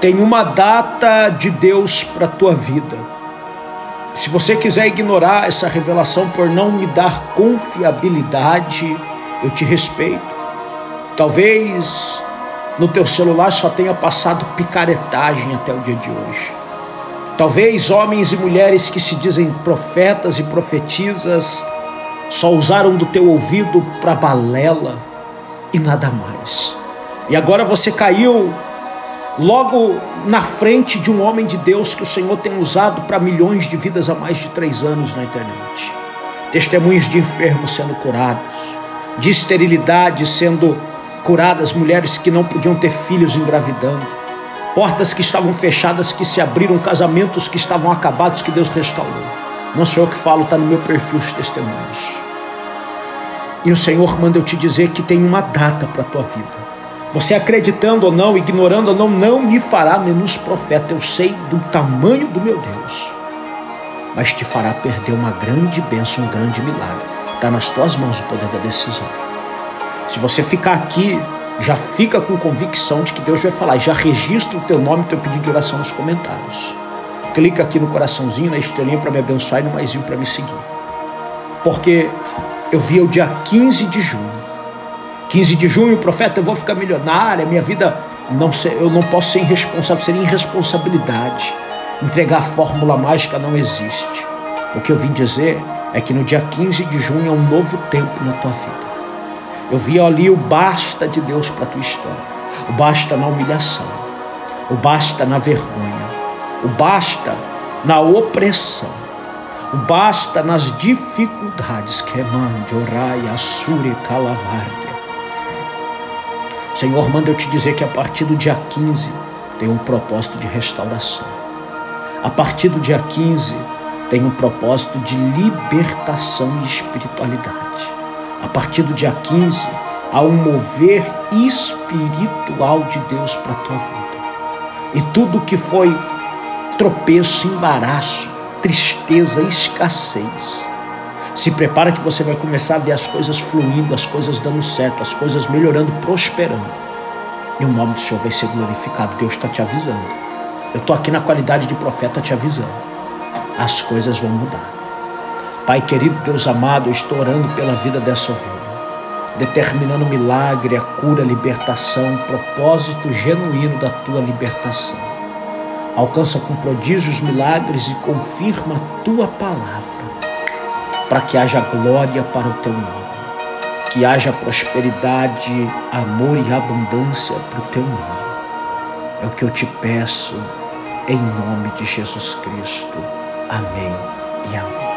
tem uma data de Deus para a tua vida. Se você quiser ignorar essa revelação por não me dar confiabilidade, eu te respeito. Talvez no teu celular só tenha passado picaretagem até o dia de hoje. Talvez homens e mulheres que se dizem profetas e profetizas só usaram do teu ouvido para balela e nada mais. E agora você caiu logo na frente de um homem de Deus que o Senhor tem usado para milhões de vidas há mais de três anos na internet. Testemunhos de enfermos sendo curados, de esterilidade sendo curadas, mulheres que não podiam ter filhos engravidando, portas que estavam fechadas que se abriram, casamentos que estavam acabados que Deus restaurou. Não sou eu que falo, está no meu perfil os testemunhos. E o Senhor manda eu te dizer que tem uma data para a tua vida. Você acreditando ou não, ignorando ou não, não me fará menos profeta. Eu sei do tamanho do meu Deus. Mas te fará perder uma grande bênção, um grande milagre. Está nas tuas mãos o poder da decisão. Se você ficar aqui, já fica com convicção de que Deus vai falar. Já registra o teu nome e teu pedido de oração nos comentários. Clica aqui no coraçãozinho, na estrelinha para me abençoar e no maisinho para me seguir. Porque eu vi o dia 15 de junho 15 de junho, profeta, eu vou ficar milionária, minha vida não ser, eu não posso ser irresponsável, seria irresponsabilidade. Entregar a fórmula mágica não existe. O que eu vim dizer é que no dia 15 de junho é um novo tempo na tua vida. Eu vi ali o basta de Deus para a tua história. O basta na humilhação. O basta na vergonha. O basta na opressão. O basta nas dificuldades que mande orai, assure, calavarde. Senhor, manda eu te dizer que a partir do dia 15 tem um propósito de restauração. A partir do dia 15 tem um propósito de libertação e espiritualidade. A partir do dia 15 há um mover espiritual de Deus para a tua vida. E tudo que foi tropeço, embaraço, tristeza, escassez, se prepara que você vai começar a ver as coisas fluindo, as coisas dando certo, as coisas melhorando, prosperando. E o nome do Senhor vai ser glorificado. Deus está te avisando. Eu estou aqui na qualidade de profeta te avisando. As coisas vão mudar. Pai querido, Deus amado, eu estou orando pela vida dessa ovelha, determinando o milagre, a cura, a libertação, o propósito genuíno da tua libertação. Alcança com prodígios, milagres e confirma a tua palavra para que haja glória para o teu nome, que haja prosperidade, amor e abundância para o teu nome. É o que eu te peço, em nome de Jesus Cristo. Amém e amém.